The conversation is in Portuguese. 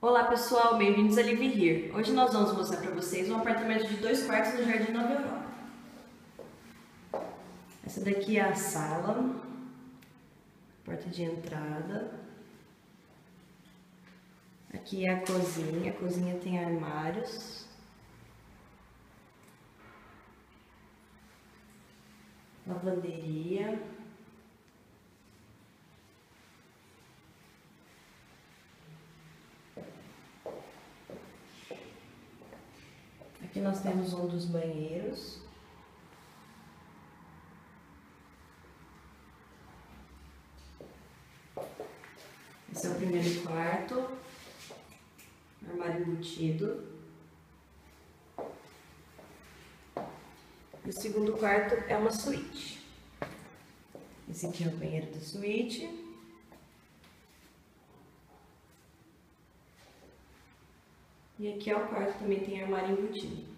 Olá pessoal, bem-vindos a Live Here. Hoje nós vamos mostrar para vocês um apartamento de dois quartos no Jardim Nova Europa. Essa daqui é a sala, porta de entrada. Aqui é a cozinha, a cozinha tem armários. Lavanderia. Aqui nós temos um dos banheiros. Esse é o primeiro quarto, armário embutido. E o segundo quarto é uma suíte. Esse aqui é o banheiro da suíte. E aqui é o quarto, também tem armário embutido.